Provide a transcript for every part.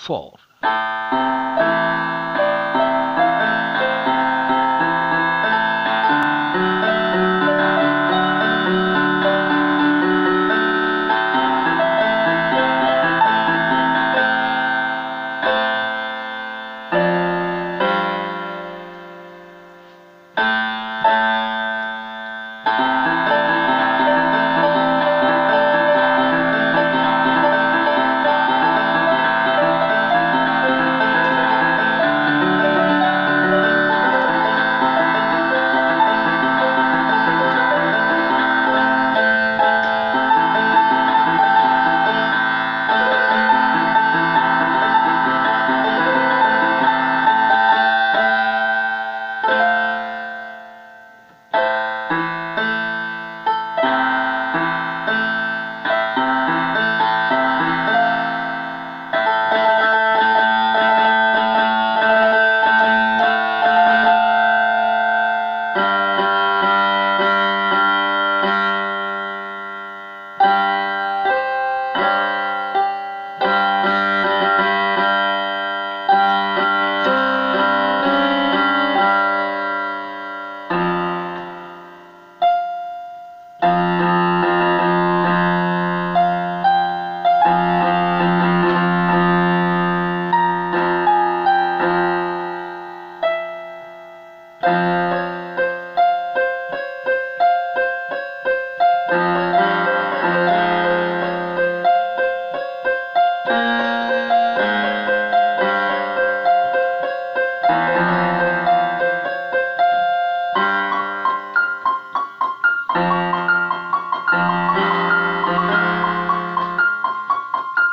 4.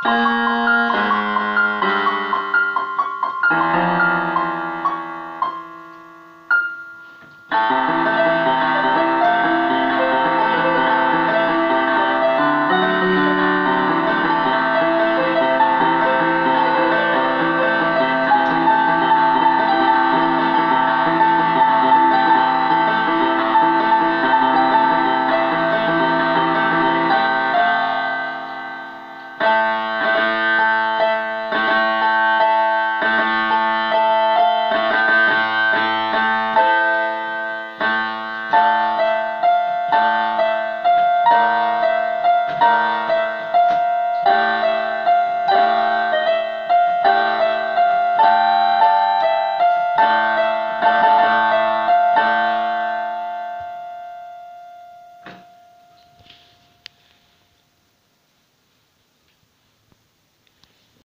Música